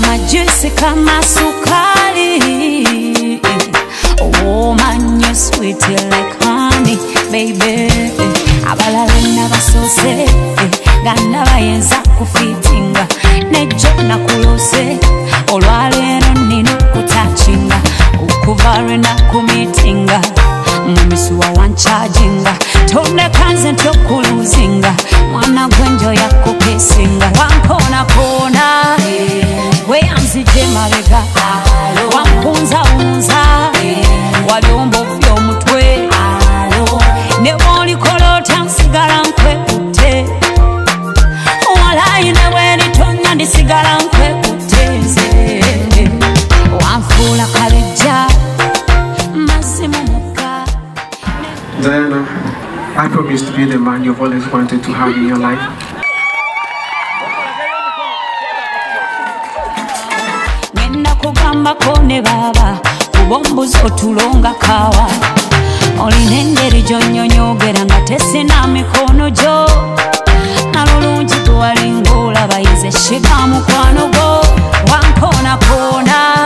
kama juisi kama sukari omanyuswitelekani oh, baibe abalale nabasose ganda bayinza kufitinga nejo nakulose olwaleero nina okutakinga okuva lwena kumitinga mumisuwa wancajinga tonekanze ntokuluzinga ndisigala nkwekuteze wanfuula Diana, I promise to be the man you've always wanted to have in your life. baba, kawa, wanna go wampona kona